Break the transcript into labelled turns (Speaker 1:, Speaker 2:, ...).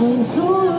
Speaker 1: Sing so